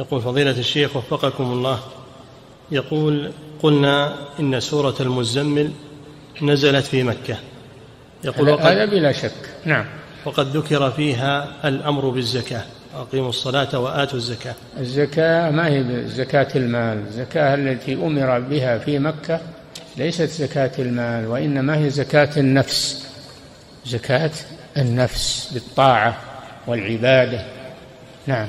يقول فضيلة الشيخ وفقكم الله. يقول قلنا إن سورة المزمل نزلت في مكة. يقول هذا, بلا شك. نعم. وقد ذكر فيها الأمر بالزكاة. أقيموا الصلاة وآتوا الزكاة. الزكاة ما هي زكاة المال. الزكاة التي أمر بها في مكة ليست زكاة المال وإنما هي زكاة النفس. زكاة النفس بالطاعة والعبادة. نعم.